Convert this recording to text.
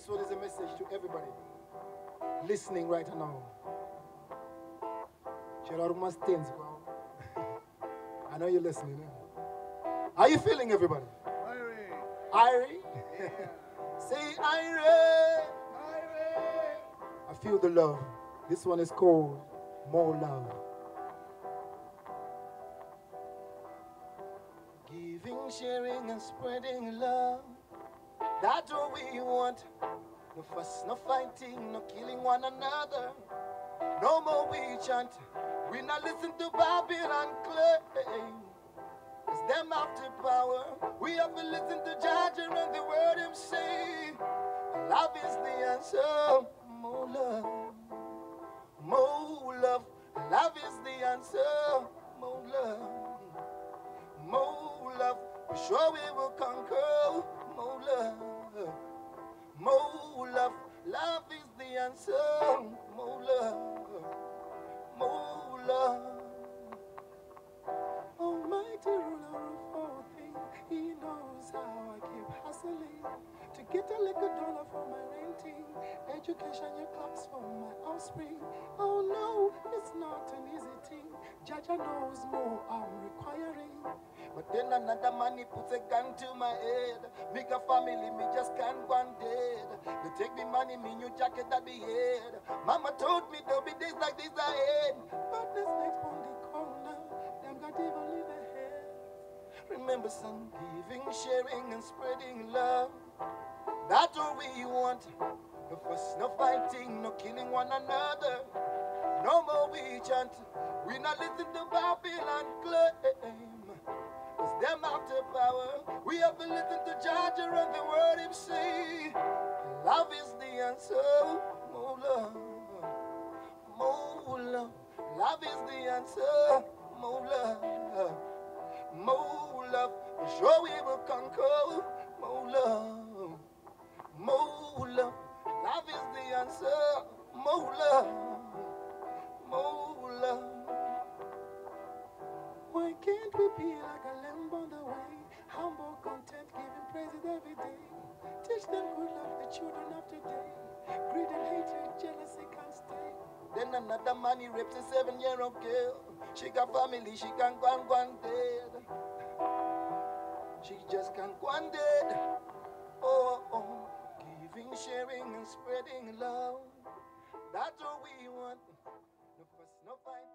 This is a message to everybody listening right now. Gerard Mastins, bro. I know you're listening. eh? How you feeling, everybody? Irie? Irie? Say Irie. Irie! I feel the love. This one is called Mo Love. Giving, sharing, and spreading love. That's what we want. No fuss, no fighting, no killing one another. No more we chant. We not listen to Babylon claim. Cause them after power. We have to listen to Judge and the word him say. Love is the answer. More love. More love. Love is the answer. More love. More love. For sure we will conquer. More love. Love. More love. Almighty ruler of all things, He knows how I keep hustling to get a little dollar for my renting, education, your clocks for my offspring. Oh no, it's Jah Jah knows more I'm requiring. But then another man he puts a gun to my head. Make a family, me just can't go on dead. They take me money, me new jacket that be head. Mama told me there'll be days like this ahead. But this next on the corner, them got evil live ahead. Remember son, giving, sharing, and spreading love. That's what we want. No fuss, no fighting, no killing one another. No more we chant. We not listen to Babylon claim. Cause them after power. We have to listen to Judge and the word him say. Love is the answer. More love. More love. Love is the answer. More love. More love. Sure we will conquer. More love. Then another man he rapes a seven-year-old girl. She got family, she can't go and go and dead. She just can't go and dead. Oh, oh, giving, sharing, and spreading love. That's what we want. No fuss, no fight.